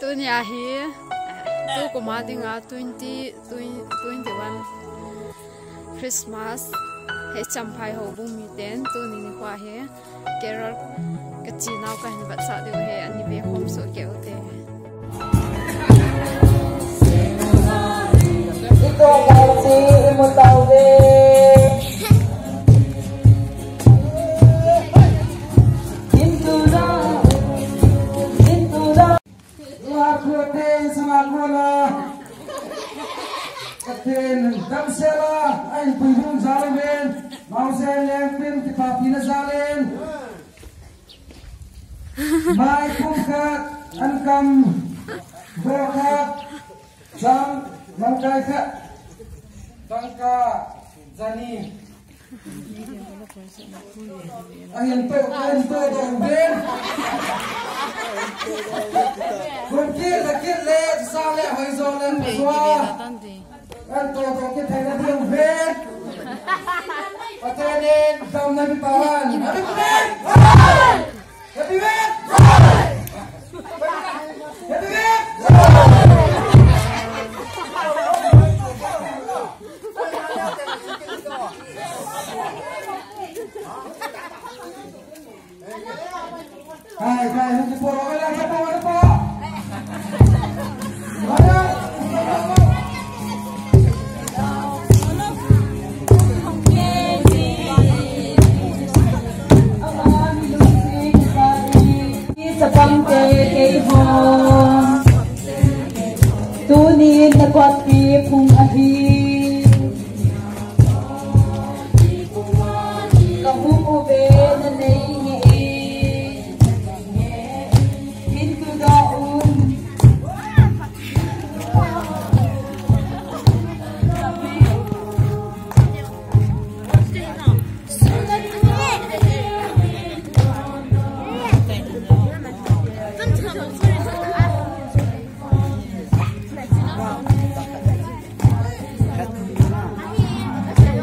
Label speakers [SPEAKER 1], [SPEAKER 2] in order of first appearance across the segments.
[SPEAKER 1] tu ni a hi tu ko ma dinga 20 21 Christmas. Hết chăm phải ho bung mi ten tu ni ni kwa he carol ka chi số kéo thế Hãy subscribe
[SPEAKER 2] cho kênh Ghiền Mì Gõ Để không bỏ lỡ những video hấp dẫn
[SPEAKER 3] Katin damsela ay tunjung zalin. Mausen yang pin kita pina zalen Mai kumkat ankam mang sam mangkai ka tangka zani. Ayan to, ayan to, ben. Con kia là kia lệ sao lại hồi rồi lên Nagtotoke tayo na yung Ben! Patuloy din, down na ni Happy Ben!
[SPEAKER 2] Tunin na kwati pung ahi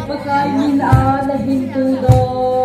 [SPEAKER 2] pagkain nila, lahin tundo.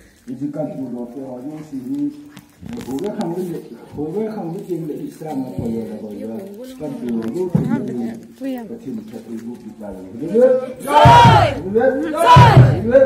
[SPEAKER 4] وذكرت الواقع يوسف هو حمل هو حمل جيم الإسلام وقال له يا قد يوجد فتن تقريبا بجانب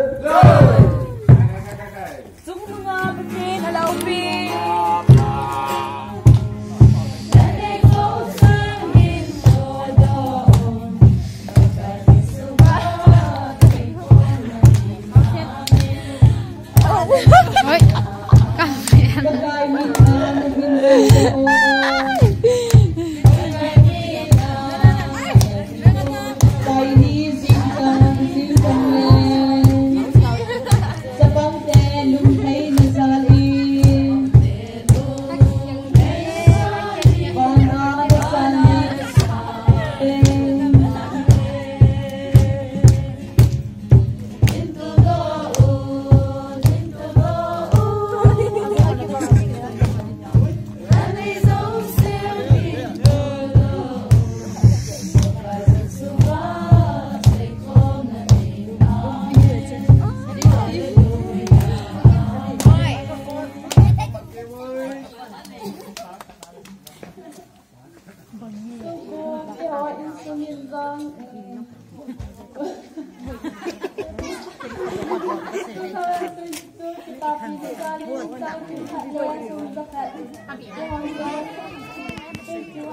[SPEAKER 5] 最喜欢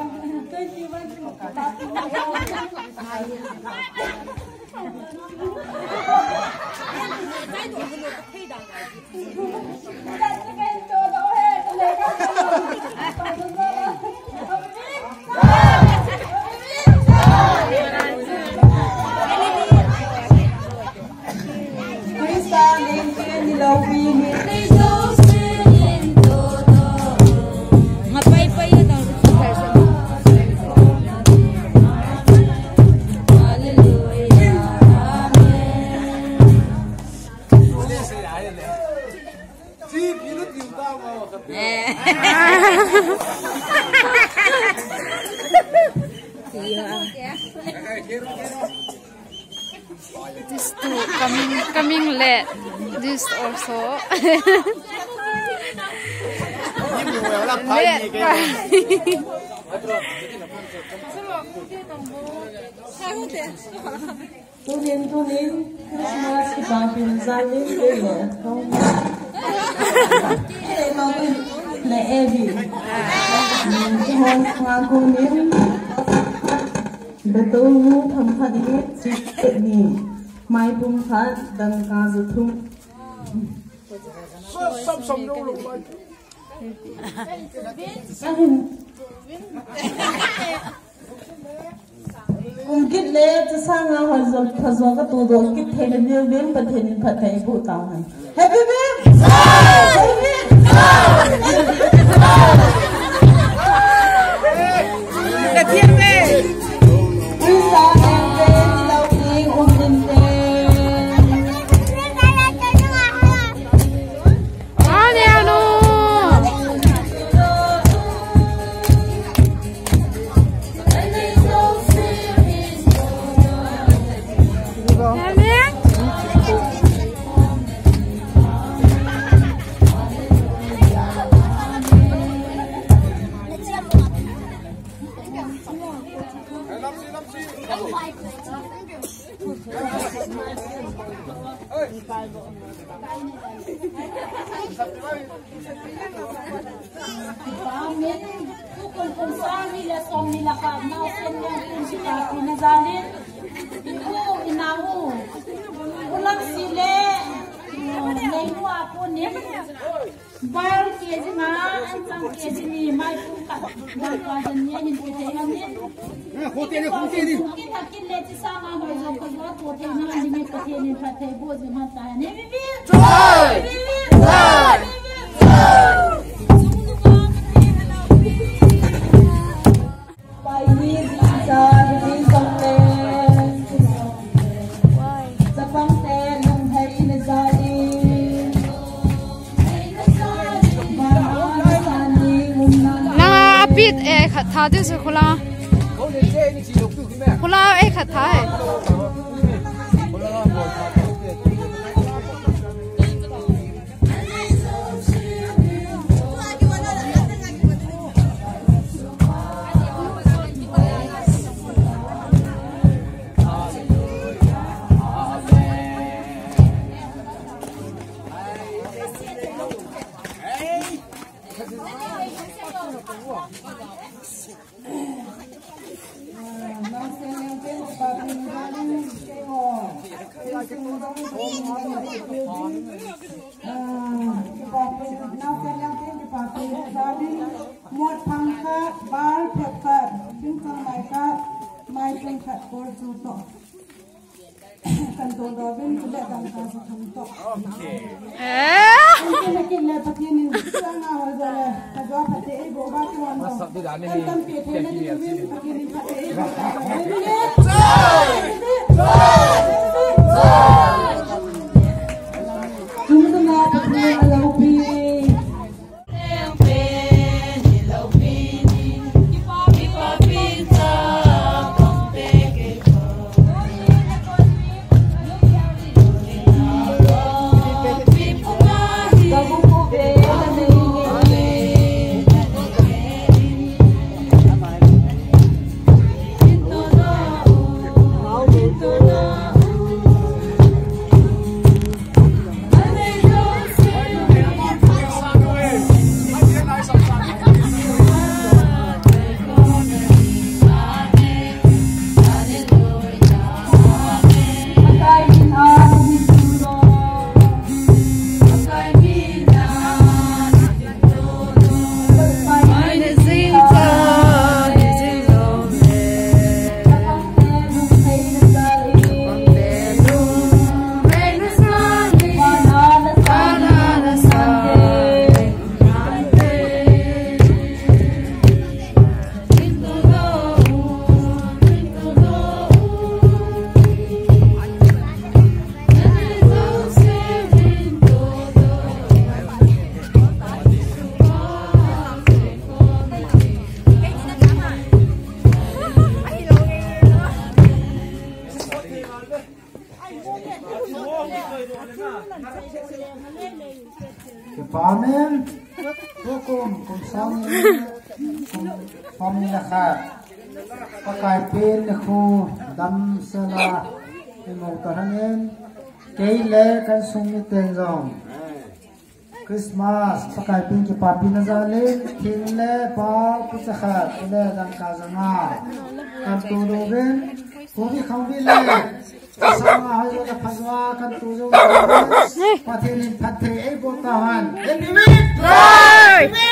[SPEAKER 5] 最喜欢吃麻辣烫。哎呀！哈哈！不配当了？
[SPEAKER 1] Coming late. This also. Late. Tunin tunin Christmas ipapin
[SPEAKER 2] zalin kaya Kau Kaya mau Le Evi Tuhon
[SPEAKER 6] ngakunin Betul mu tempat ini Cik ni
[SPEAKER 2] Mai
[SPEAKER 6] pun fat dan kazu tung
[SPEAKER 5] cùng kít lệ cho sang ngà hoa dọc thà dọc cái tù đồ kít thề lên biếng biếng bật thề lên phật thề bộ tàu này.
[SPEAKER 6] Happy biếng
[SPEAKER 5] ku apo ne bal kezi ma an me ko te ni pa te bo ze joy joy
[SPEAKER 2] ba phật phật nhưng thằng
[SPEAKER 1] này khác mai chân khát cô
[SPEAKER 2] मोटफांखा बार पेपर सिंखा माइका माइ पेंखा कोर जूतो control रोबिन कुले दंका से खंतो
[SPEAKER 1] इनके लेके ले पति ने संगा हो जाए तजवा पति ए गोबा के वन
[SPEAKER 7] सब दिलाने ही तम पेटे में दिलवे पति ने पति ए Gauba
[SPEAKER 2] Sumunod na, pag
[SPEAKER 8] Christmas. Pakai pin ke papi nazalin kinle pal kutsakhar ule dan kazana kartu rubin kubi khambi le sama hajo da pazwa kartu rubin patirin patri ebo tahan happy birthday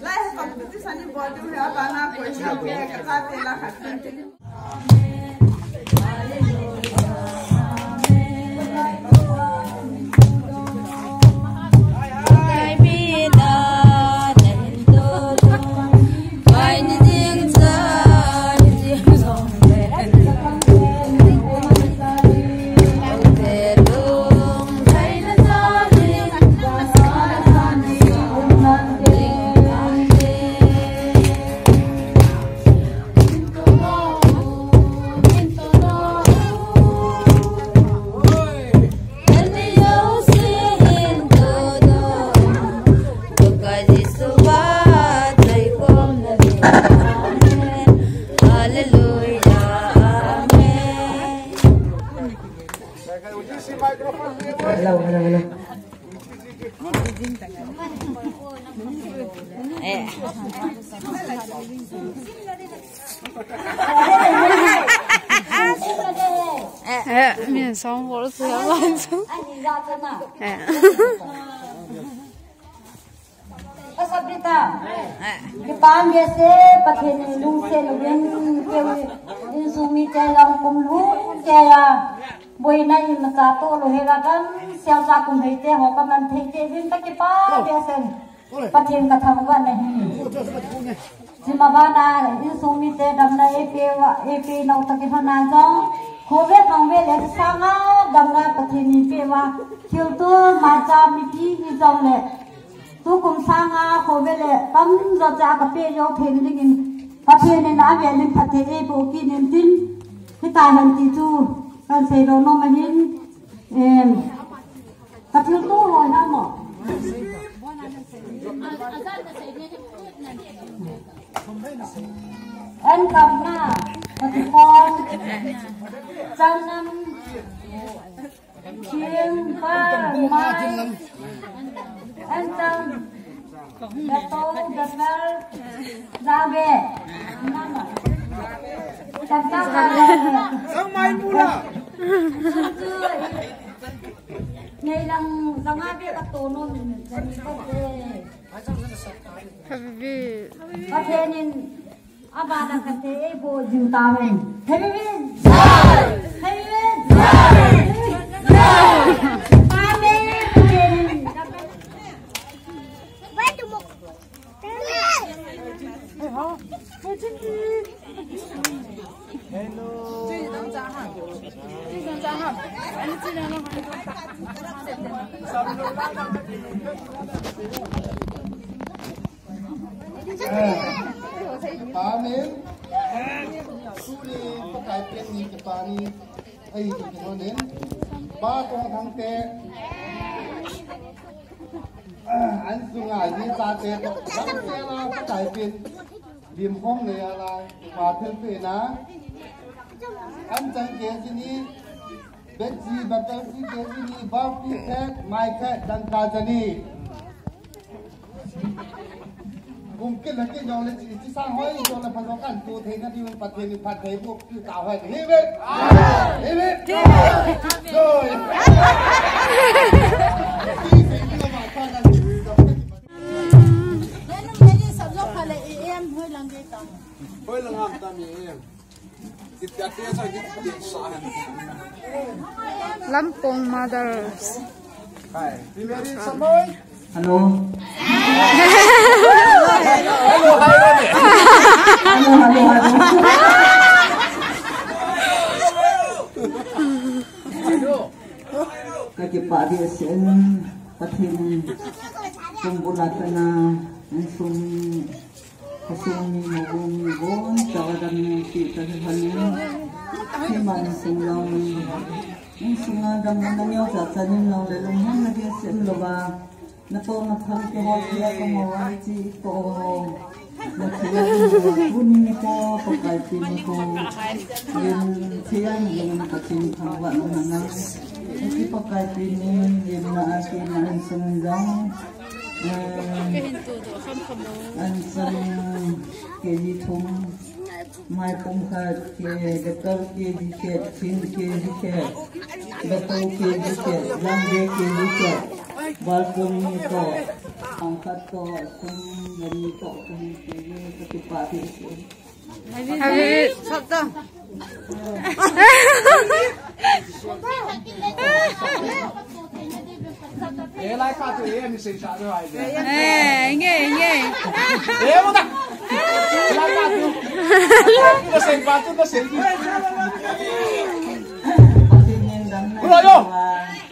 [SPEAKER 9] Lá é só que você sabe, pode olhar para na coisa, que é que está tendo a raça inteligente.
[SPEAKER 2] Ê. Sabrita, di pam biasa pakai ni lung se lu yang ke in sumi te long kum lu ke ya boy na in ma to lu he ga kan sia sa kum he te ho ka man the te vin ta ke pa biasa pakai ka tham wa nahi ji ma ba na in sumi te dam na pe wa e pe na ta ke ha na jong ho ve thang ve le á đâm ra na pakai ni pe wa kil tu ma cha mi pi hi jong le tu kum sanga về vele tam za cha ka pe yo the ni ngin pa nên ne na ve lim phathe e bo ki nên tin hi ta han ti tu kan se ro no ma hin em. Ka thil tu ho na mo anh cầm na. Anh con chan nam chieng pa mai. Anh chăng đã tô đã vơ ra về. Chặt ta ra sang mai pula ngày lang răng á biết các tô nó dân có thể
[SPEAKER 1] Habibi.
[SPEAKER 2] Abana kate ebo jutamen. Heavy win! Heavy win! Hello.
[SPEAKER 10] Hello. านิ पाने सूरी पकाई पेन नी के पानी ऐ जी के होने बात हो थंगते อันสุงายนี่ตาเตะตกตาเตะละไก่เป็นริมห้องเลยอะไรมาเพื่อนเพื่นะ อันจังเกจินี้เบจีบัเตอร์จีเกจินี้บ้าพี่แท็กไมค์แท็กดังตาจนี่ dan ta jani mungkin nhau lên chỉ chỉ sang hoi yang oleh pasukan tu thế nó đi phát thế đi phát thế buộc cứ cào hay thế vậy thế vậy rồi Hoi lang ham tam ye. Kit kat ye sa kit kit sa han.
[SPEAKER 1] Lampong Mothers. Kai. Primary samoy.
[SPEAKER 11] Hello. Halo, halo. Halo, halo, halo. Kaki Pak Desen, katin kumpulatan na isum kasumi magungon, tawadan kita sa hanin. Himan singlaw, isum na damunan niyo sa sanin lang lelong hanggang na to na tham ke ho kia ko mo ai chi to na kia bu ni ni ko ko kai ti ni ko yen kia ni yen ko tin tha wa na na ki ke ni ke di ke tin ke di ke de ke di ke lang ke di ke Welcome to Angkat to Kung Dari to Kung Dari to Kipati
[SPEAKER 1] Have it Stop to
[SPEAKER 5] Hey like how to hear me say that right Hey
[SPEAKER 2] Nghe Nghe Hey Hey Hey Hey
[SPEAKER 1] Hey Hey Hey Hey
[SPEAKER 11] Hey Hey Hey Hey